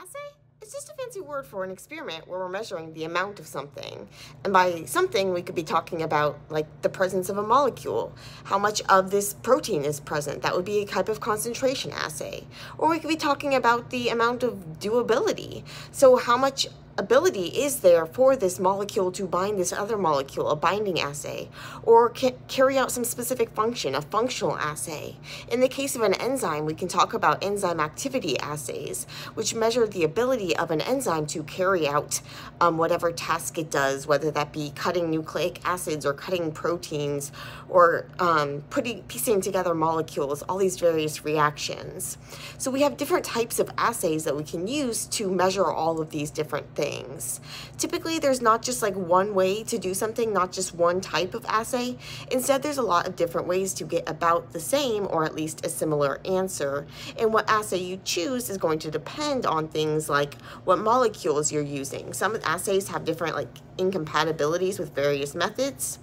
Assay is just a fancy word for an experiment where we're measuring the amount of something. And by something, we could be talking about like the presence of a molecule, how much of this protein is present. That would be a type of concentration assay. Or we could be talking about the amount of doability. So how much ability is there for this molecule to bind this other molecule, a binding assay, or carry out some specific function, a functional assay. In the case of an enzyme, we can talk about enzyme activity assays, which measure the ability of an enzyme to carry out um, whatever task it does, whether that be cutting nucleic acids or cutting proteins or um, putting piecing together molecules, all these various reactions. So we have different types of assays that we can use to measure all of these different things things. Typically, there's not just like one way to do something, not just one type of assay. Instead, there's a lot of different ways to get about the same or at least a similar answer. And what assay you choose is going to depend on things like what molecules you're using. Some assays have different like incompatibilities with various methods.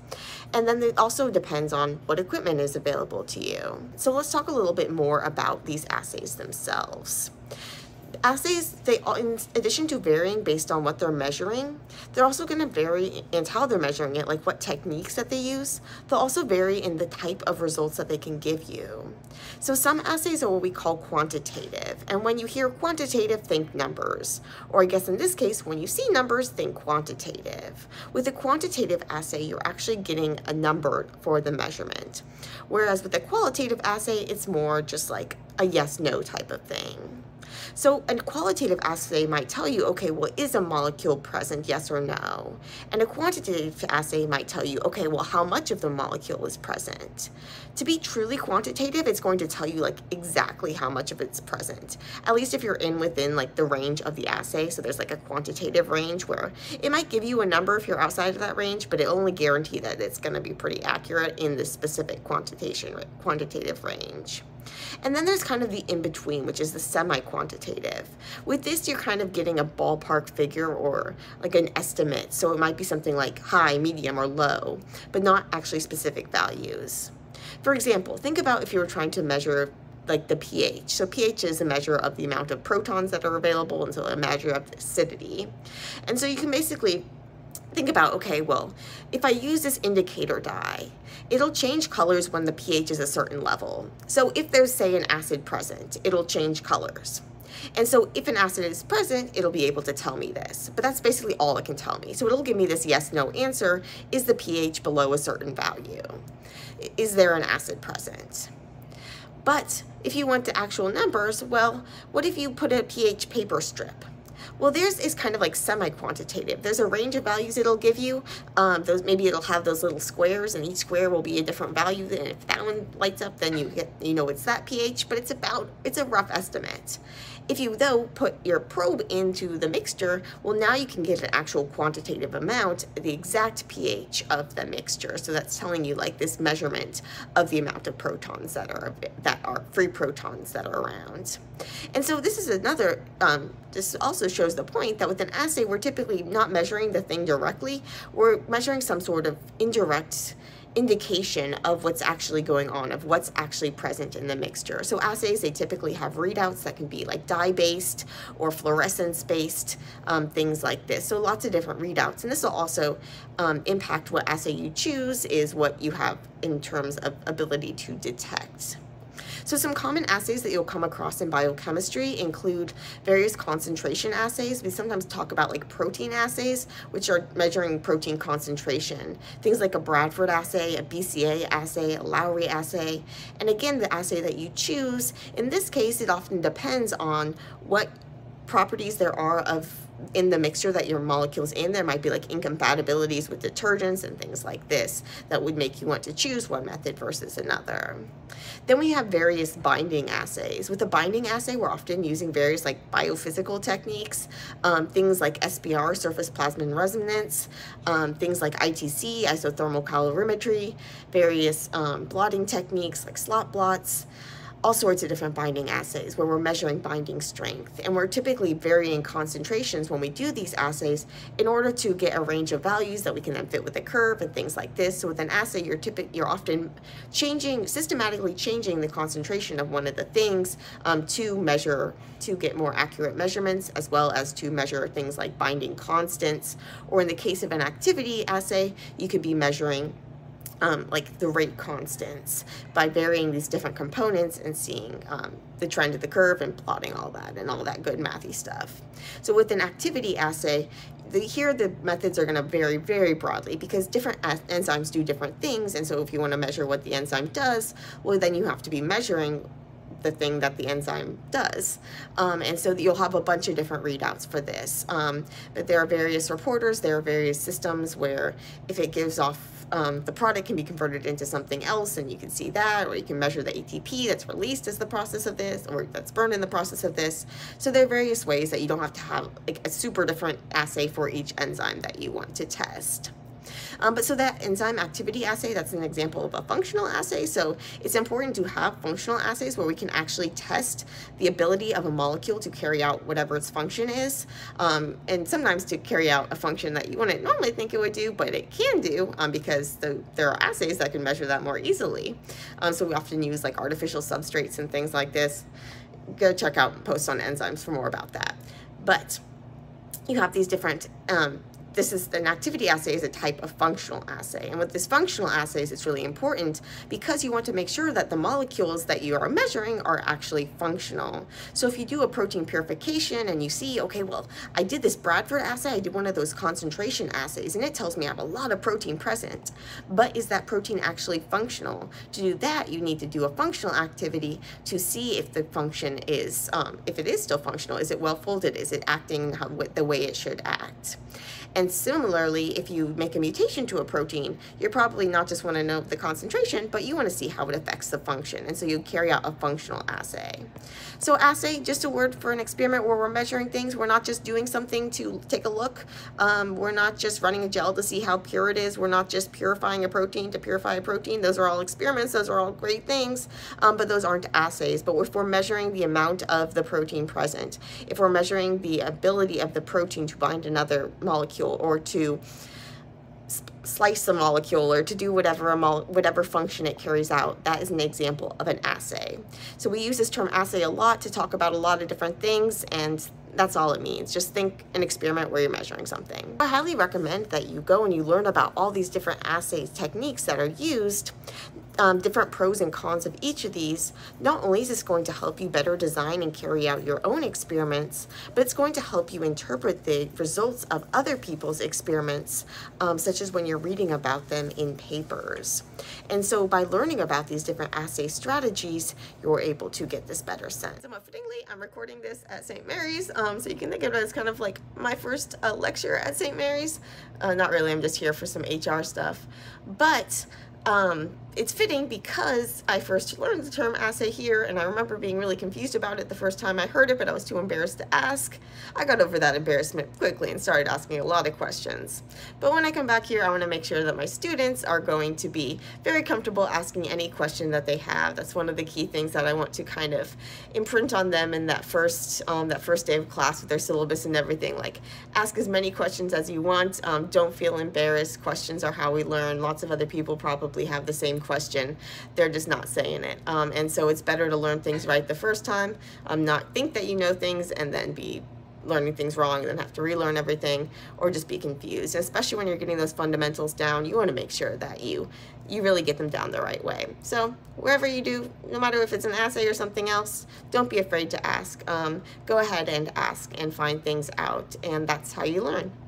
And then it also depends on what equipment is available to you. So let's talk a little bit more about these assays themselves assays, they in addition to varying based on what they're measuring, they're also going to vary in how they're measuring it, like what techniques that they use. They'll also vary in the type of results that they can give you. So some assays are what we call quantitative. And when you hear quantitative, think numbers. Or I guess in this case, when you see numbers, think quantitative. With a quantitative assay, you're actually getting a number for the measurement. Whereas with a qualitative assay, it's more just like a yes-no type of thing. So a qualitative assay might tell you, okay, well, is a molecule present, yes or no? And a quantitative assay might tell you, okay, well, how much of the molecule is present? To be truly quantitative, it's going to tell you like exactly how much of it's present. At least if you're in within like the range of the assay. So there's like a quantitative range where it might give you a number if you're outside of that range, but it only guarantee that it's going to be pretty accurate in the specific quantitation quantitative range. And then there's kind of the in-between, which is the semi-quantitative. With this, you're kind of getting a ballpark figure or like an estimate. So it might be something like high, medium, or low, but not actually specific values. For example, think about if you were trying to measure like the pH. So pH is a measure of the amount of protons that are available and so a measure of acidity. And so you can basically think about, okay, well, if I use this indicator dye, it'll change colors when the pH is a certain level. So if there's, say, an acid present, it'll change colors. And so if an acid is present, it'll be able to tell me this. But that's basically all it can tell me. So it'll give me this yes, no answer. Is the pH below a certain value? Is there an acid present? But if you want to actual numbers, well, what if you put a pH paper strip? Well, theirs is kind of like semi-quantitative. There's a range of values it'll give you. Um, those Maybe it'll have those little squares and each square will be a different value. And if that one lights up, then you get, you know, it's that pH, but it's about, it's a rough estimate. If you, though, put your probe into the mixture, well, now you can get an actual quantitative amount, the exact pH of the mixture. So that's telling you like this measurement of the amount of protons that are, that are free protons that are around. And so this is another, um, this also shows the point that with an assay, we're typically not measuring the thing directly. We're measuring some sort of indirect indication of what's actually going on, of what's actually present in the mixture. So assays, they typically have readouts that can be like dye-based or fluorescence-based, um, things like this. So lots of different readouts. And this will also um, impact what assay you choose is what you have in terms of ability to detect. So some common assays that you'll come across in biochemistry include various concentration assays. We sometimes talk about like protein assays, which are measuring protein concentration. Things like a Bradford assay, a BCA assay, a Lowry assay. And again, the assay that you choose, in this case, it often depends on what properties there are of in the mixture that your molecules in, there might be like incompatibilities with detergents and things like this that would make you want to choose one method versus another. Then we have various binding assays. With a binding assay, we're often using various like biophysical techniques, um, things like SPR, surface plasmon resonance, um, things like ITC, isothermal calorimetry, various um, blotting techniques like slot blots, all sorts of different binding assays where we're measuring binding strength. And we're typically varying concentrations when we do these assays in order to get a range of values that we can then fit with a curve and things like this. So with an assay, you're typically you're often changing, systematically changing the concentration of one of the things um, to measure, to get more accurate measurements, as well as to measure things like binding constants. Or in the case of an activity assay, you could be measuring um, like the rate constants by varying these different components and seeing um, the trend of the curve and plotting all that and all that good mathy stuff. So with an activity assay, the, here the methods are going to vary very broadly because different enzymes do different things. And so if you want to measure what the enzyme does, well, then you have to be measuring the thing that the enzyme does. Um, and so you'll have a bunch of different readouts for this. Um, but there are various reporters, there are various systems where if it gives off um, the product can be converted into something else and you can see that or you can measure the ATP that's released as the process of this or that's burned in the process of this. So there are various ways that you don't have to have like a super different assay for each enzyme that you want to test. Um, but so that enzyme activity assay, that's an example of a functional assay. So it's important to have functional assays where we can actually test the ability of a molecule to carry out whatever its function is. Um, and sometimes to carry out a function that you wouldn't normally think it would do, but it can do um, because the, there are assays that can measure that more easily. Um, so we often use like artificial substrates and things like this. Go check out posts on enzymes for more about that. But you have these different um, this is an activity assay is a type of functional assay. And with this functional assays, it's really important because you want to make sure that the molecules that you are measuring are actually functional. So if you do a protein purification and you see, okay, well, I did this Bradford assay, I did one of those concentration assays, and it tells me I have a lot of protein present, but is that protein actually functional? To do that, you need to do a functional activity to see if the function is, um, if it is still functional, is it well folded? Is it acting how, the way it should act? And similarly, if you make a mutation to a protein, you probably not just want to know the concentration, but you want to see how it affects the function. And so you carry out a functional assay. So assay, just a word for an experiment where we're measuring things. We're not just doing something to take a look. Um, we're not just running a gel to see how pure it is. We're not just purifying a protein to purify a protein. Those are all experiments. Those are all great things, um, but those aren't assays. But if we're measuring the amount of the protein present, if we're measuring the ability of the protein to bind another molecule, molecule or to slice a molecule or to do whatever whatever function it carries out. That is an example of an assay. So we use this term assay a lot to talk about a lot of different things and that's all it means. Just think an experiment where you're measuring something. I highly recommend that you go and you learn about all these different assays techniques that are used, um, different pros and cons of each of these. Not only is this going to help you better design and carry out your own experiments, but it's going to help you interpret the results of other people's experiments, um, such as when you're reading about them in papers. And so by learning about these different assay strategies, you're able to get this better sense. Somewhat fittingly, I'm recording this at St. Mary's. Um, so you can think of it as kind of like my first uh, lecture at St. Mary's. Uh, not really, I'm just here for some HR stuff. But um, it's fitting because I first learned the term assay here, and I remember being really confused about it the first time I heard it, but I was too embarrassed to ask. I got over that embarrassment quickly and started asking a lot of questions. But when I come back here, I want to make sure that my students are going to be very comfortable asking any question that they have. That's one of the key things that I want to kind of imprint on them in that first um, that first day of class with their syllabus and everything. Like, ask as many questions as you want. Um, don't feel embarrassed. Questions are how we learn. Lots of other people probably have the same question. They're just not saying it. Um, and so it's better to learn things right the first time, um, not think that you know things and then be learning things wrong and then have to relearn everything or just be confused. Especially when you're getting those fundamentals down, you want to make sure that you you really get them down the right way. So wherever you do, no matter if it's an essay or something else, don't be afraid to ask. Um, go ahead and ask and find things out and that's how you learn.